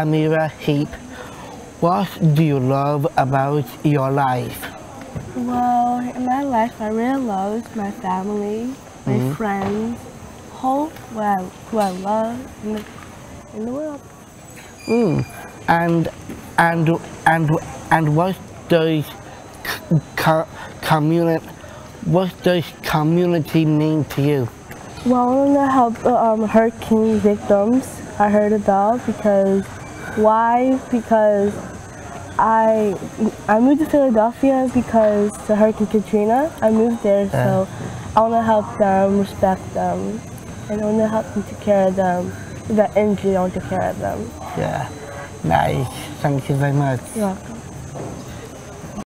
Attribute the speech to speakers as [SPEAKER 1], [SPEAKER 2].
[SPEAKER 1] Amira Heep, what do you love about your life?
[SPEAKER 2] Well, in my life, I really love my family, my
[SPEAKER 1] Mhm.
[SPEAKER 2] friends, hope who I, who I love in the, in the world.
[SPEAKER 1] Mm. And and and and what does co- community what does community mean to you?
[SPEAKER 2] Well, I want to help um, hurricane victims. I heard about because why? Because I I moved to Philadelphia because the Hurricane Katrina. I moved there, so uh-huh. I want to help them, respect them, and I want to help them take care of them. If they're injured, I want to take care of them.
[SPEAKER 1] Yeah, nice. Thank you very much.
[SPEAKER 2] You're welcome.